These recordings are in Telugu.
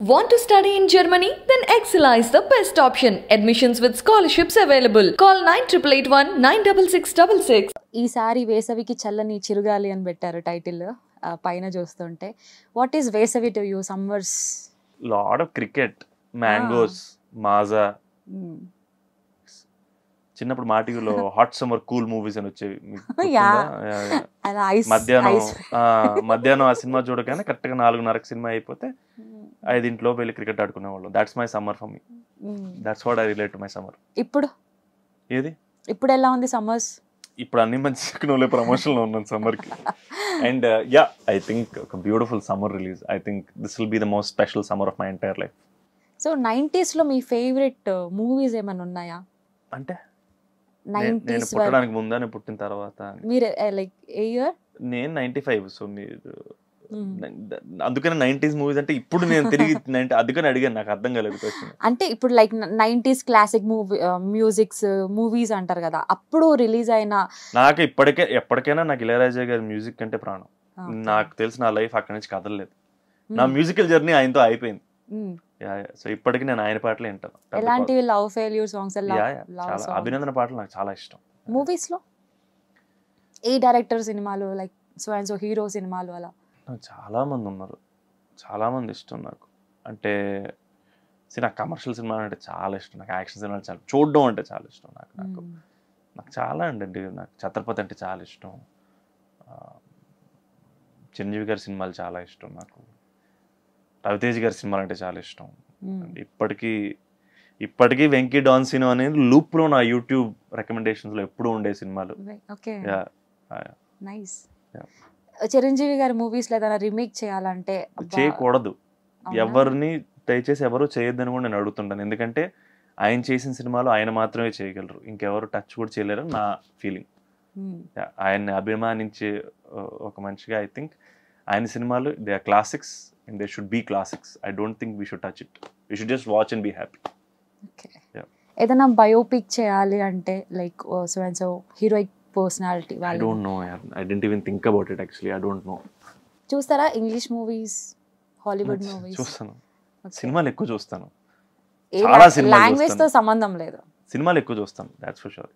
Want to study in Germany? Then Excella is the best option. Admissions with scholarships available. Call 9881 96666. ఈసారి వేసవికి చల్లని చిరుగాలి అని పెట్టారు టైటిల్ పైన చూస్తుంటే వాట్ ఈస్ వేసవి to you summers lot of cricket mangoes Maaza చిన్నప్పుడు మా టీవీలో హాట్ సమ్మర్ కూల్ మూవీస్ అని వచ్చేవి. మధ్యాహ్నం మధ్యాహ్నం ఆ సినిమా చూడగానే కరెక్ట్గా నాలుగున్నరకు సినిమా అయిపోతే ఐదింట్లో వెళ్ళి క్రికెట్ ఆడుకునేవాళ్ళం. That's my summer for me that's what I relate my summer ఇప్పుడు? ఏది? ఇప్పుడు ఎలా ఉంది సమ్మర్స్ ఇప్పుడు అన్ని మంచి సినిమాలే ప్రమోషన్ లో ఉన్నాను సమ్మర్కి అండ్ యా ఐ థింక్ ఒక beautiful summer release I think this will be the most special summer of my entire life so నైంటీస్లో మీ ఫేవరెట్ మూవీస్ ఏమైనా ఉన్నాయా? అంటే? నేను పుట్టడానికి ముందని పుట్టిన తర్వాత. మీరు లైక్ ఏ ఇయర్ నేను నైన్టీ ఫైవ్ సో మీరు అందుకనే నైన్టీస్ మూవీస్ అంటే ఇప్పుడు నేను తిరిగి 90 అందుకని అడిగాను నాకు అర్థం కాలేదు క్వశ్చన్ అంటే ఇప్పుడు like nineties classic movie musics movies అంటారు కదా అప్పుడు రిలీజ్ అయిన నాకు ఇప్పటికే ఎప్పటికైనా నాకు ఇళయరాజా గారి మ్యూజిక్ అంటే ప్రాణం. నాకు తెలిసి నా లైఫ్ అక్కడి నుంచి కదలలేదు. నా మ్యూజికల్ జర్నీ ఆయనతో అయిపోయింది. సో ఇప్పటికి నేను ఆయన పాటలే వింటాను. ఎలాంటివి లవ్ ఫెయిల్యూర్ సాంగ్స్ అభినందన పాటలు నాకు చాలా ఇష్టం. మూవీస్లో? ఏ డైరెక్టర్ సినిమాలు like so and so hero సినిమాలు అలా? చాలా మంది ఉన్నారు. చాలా మంది ఇష్టం నాకు. అంటే నాకు కమర్షియల్ సినిమా అంటే చాలా ఇష్టం. నాకు యాక్షన్ సినిమాలు చాలా చూడడం అంటే చాలా ఇష్టం నాకు నాకు. మ్మ్. నాకు చాలా అండి నాకు ఛత్రపతి అంటే చాలా ఇష్టం. చిరంజీవి గారి సినిమాలు చాలా ఇష్టం నాకు. రవితేజ్ గారి సినిమాలు అంటే చాలా ఇష్టం. మ్మ్. ఇప్పటికీ ఇప్పటికీ వెంకీ డాన్ సినిమా అనేది లూప్లో నా యూట్యూబ్ రికమెండేషన్స్లో ఎప్పుడూ ఉండే సినిమాలు. Nice Yeah. చిరంజీవి గారి మూవీస్లో ఏదైనా రీమేక్ చేయాలంటే చేయకూడదు? ఎవరిని దయచేసి ఎవరు చేయొద్దని కూడా నేను అడుగుతుంటాను. ఎందుకంటే ఆయన చేసిన సినిమాలు ఆయన మాత్రమే చేయగలరు. ఇంకెవరు టచ్ కూడా చేయలేరు నా ఫీలింగ్ మ్మ్. ఆయన్ని అభిమానించే ఒక మనిషిగా ఐ థింక్ ఆయన సినిమాలు they are classics and they should be classics. I don't think we should touch it. We should just watch and be happy. ఏదైనా బయోపిక్ చేయాలి అంటే like so and so heroic personality I don't know I didn't even think about it actually I don't know చూస్తారా ఇంగ్లీష్ మూవీస్ హాలీవుడ్ మూవీస్? చూస్తాను. సినిమాలు ఎక్కువ చూస్తాను. చాలా లాంగ్వేజ్తో. సంబంధం లేదు. సినిమాలు ఎక్కువ చూస్తాను దాట్స్ ఫర్ షూర్.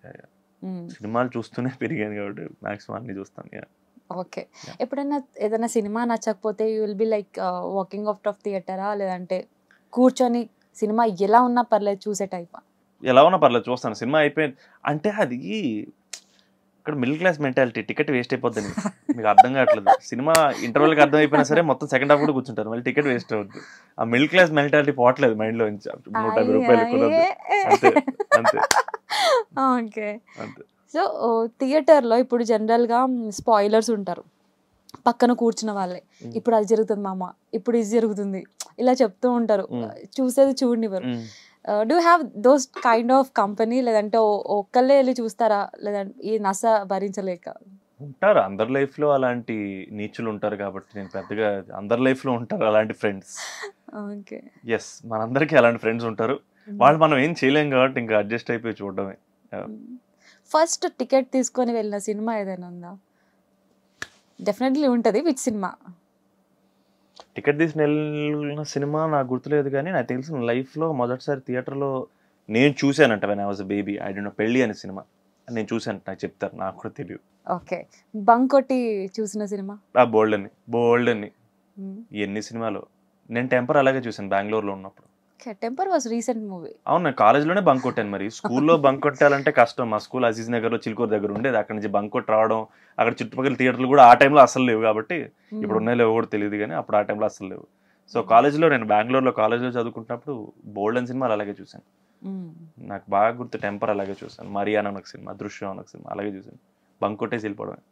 సినిమాలు చూస్తూనే పెరిగాను కాబట్టి మాక్సిమం అన్ని చూస్తాను yeah. ఓకే. ఎప్పుడైనా ఏదైనా సినిమా నచ్చకపోతే you will be like walking out of థియేటరా? లేదంటే కూర్చొని సినిమా ఎలా ఉన్నా పర్లేదు చూసే టైప్ ఎలా ఉన్నా పర్లేదు చూస్తాను. సినిమా అయిపోయింది అంటే అది ఇక్కడ middle class mentality ticket waste అయిపోద్దని మీకు అర్థం కావట్లేదు. సినిమా ఇంటర్వెల్కి అర్థం అయిపోయినా సరే మొత్తం సెకండ్ హాఫ్ కూడా కూర్చుంటారు. మళ్ళీ టికెట్ వేస్ట్ అవుద్ది. ఆ మిడిల్ క్లాస్ మెంటాలిటీ పోవట్లేదు మైండ్లో నుంచి. నూట యాభై రూపాయలు. అంతే. అంతే. ఓకే. అంతే. సో థియేటర్లో ఇప్పుడు జనరల్గా స్పాయిలర్స్ ఉంటారు. పక్కన కూర్చున్న వాళ్ళే. ఇప్పుడు అది జరుగుతుంది మామ. ఇప్పుడు ఇది జరుగుతుంది. ఇలా చెప్తూ ఉంటారు. చూసేది చూడనివ్వరు. Do have those kind of company లేదంటే ఒక్కళ్ళే వెళ్ళి చూస్తారా? లేదంటే ఈ నస భరించలేక? ఉంటారు. అందరి లైఫ్లో అలాంటి నీచులు ఉంటారు కాబట్టి నేను పెద్దగా అందరి లైఫ్లో ఉంటారు అలాంటి ఫ్రెండ్స్. ఓకే. ఎస్ మనందరికీ అలాంటి ఫ్రెండ్స్ ఉంటారు. వాళ్ళు మనం ఏం చేయలేం కాబట్టి ఇంకా అడ్జస్ట్ అయిపోయి చూడడమే. ఫస్ట్ టికెట్ తీసుకొని వెళ్ళిన సినిమా ఏదైనా ఉందా? డెఫినెట్లీ ఉంటుంది విచ్ సినిమా? టికెట్ తీసిన వెళ్ళిన సినిమా నాకు గుర్తులేదు కానీ నాకు తెలిసిన లైఫ్లో మొదటిసారి థియేటర్లో నేను చూశానంట when I was baby I don't పెళ్ళి అనే సినిమా. నేను చూశాను నాకు చెప్తారు నాకు కూడా తెలియదు. ఓకే. బంక్ కొట్టి చూసిన సినిమా? ఆ బోల్డ్ అని బోల్డ్ అని ఎన్ని సినిమాలు? నేను టెంపర్ అలాగే చూశాను బెంగళూరులో ఉన్నప్పుడు. టెంపర్ వాస్ రీసెంట్ మూవీ అవును కాలేజ్లోనే బంక్ కొట్టాను మరి. స్కూల్లో బంక్ కొట్టాలంటే కష్టం. మా స్కూల్ అజీజ్ నగర్లో చిలుకూరు దగ్గర ఉండేది. అక్కడ నుంచి బంక్ కొట్టి రావడం అక్కడ చుట్టుపక్కల థియేటర్లు కూడా ఆ టైంలో అసలు లేవు కాబట్టి ఇప్పుడు ఉన్నాయో లేవో కూడా తెలియదు కానీ అప్పుడు ఆ టైంలో అసలు లేవు. సో కాలేజ్లో నేను బెంగళూరులో కాలేజ్లో చదువుకుంటున్నప్పుడు బోల్డ్ అని సినిమాలు అలాగే చూశాను. నాకు బాగా గుర్తు టెంపర్ అలాగే చూశాను. మరియానా ఒక సినిమా దృశ్యం ఒక సినిమా అలాగే చూశాను. బంక్ కొట్టేసి వెళ్ళిపోవడమే.